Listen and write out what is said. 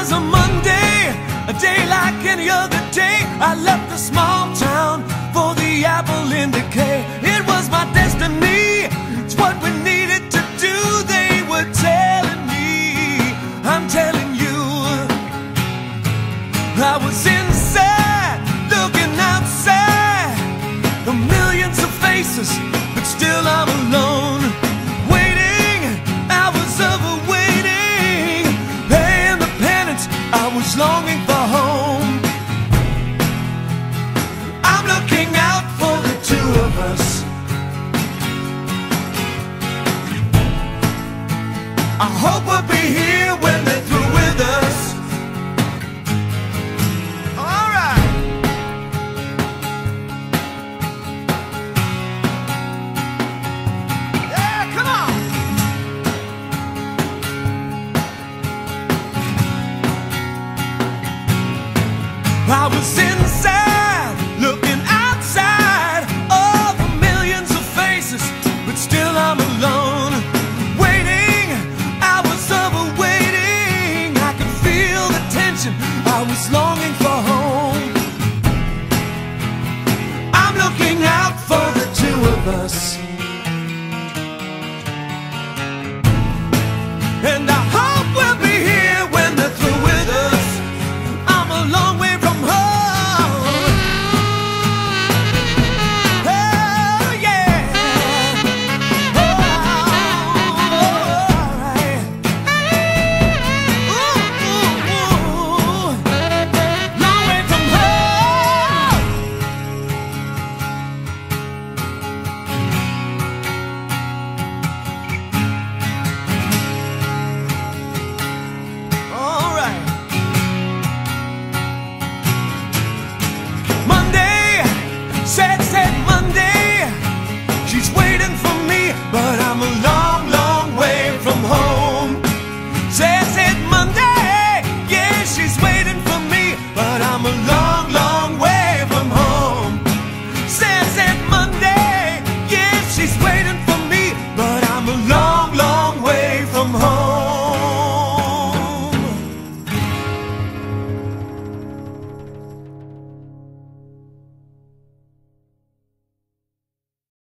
was a Monday, a day like any other day. I left the small town for the apple in decay. It was my destiny, it's what we needed to do. They were telling me, I'm telling you. I was inside, looking outside, the millions of faces, but still I'm alone. Was longing I was inside, looking outside, all the millions of faces, but still I'm alone. Waiting, of waiting. I could feel the tension. I was longing for home. I'm looking out for the two of us.